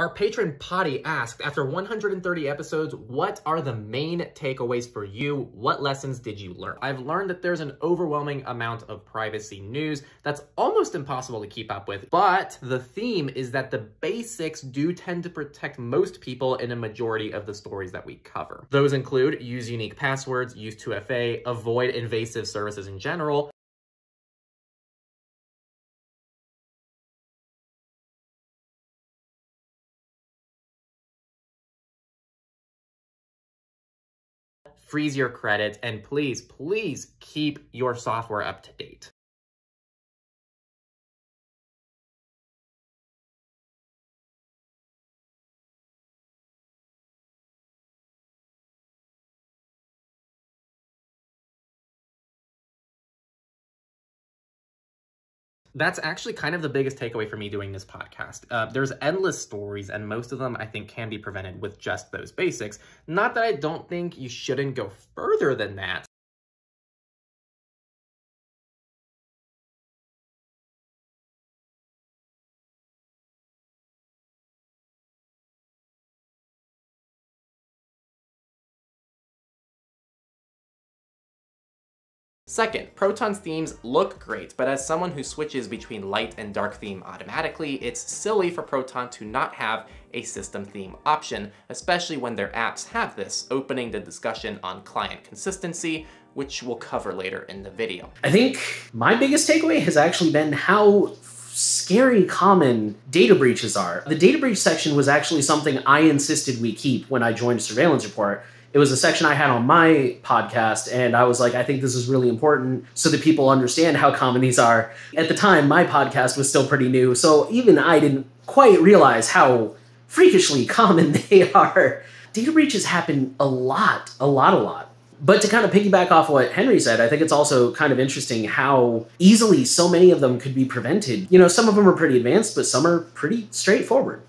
Our patron Potty asked, after 130 episodes, what are the main takeaways for you? What lessons did you learn? I've learned that there's an overwhelming amount of privacy news that's almost impossible to keep up with, but the theme is that the basics do tend to protect most people in a majority of the stories that we cover. Those include use unique passwords, use 2FA, avoid invasive services in general, freeze your credits, and please, please keep your software up to date. That's actually kind of the biggest takeaway for me doing this podcast. Uh, there's endless stories, and most of them I think can be prevented with just those basics. Not that I don't think you shouldn't go further than that, Second, Proton's themes look great, but as someone who switches between light and dark theme automatically, it's silly for Proton to not have a system theme option, especially when their apps have this, opening the discussion on client consistency, which we'll cover later in the video. I think my biggest takeaway has actually been how scary common data breaches are. The data breach section was actually something I insisted we keep when I joined Surveillance Report it was a section I had on my podcast, and I was like, I think this is really important so that people understand how common these are. At the time, my podcast was still pretty new, so even I didn't quite realize how freakishly common they are. Data breaches happen a lot, a lot, a lot. But to kind of piggyback off what Henry said, I think it's also kind of interesting how easily so many of them could be prevented. You know, some of them are pretty advanced, but some are pretty straightforward.